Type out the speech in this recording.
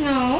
No.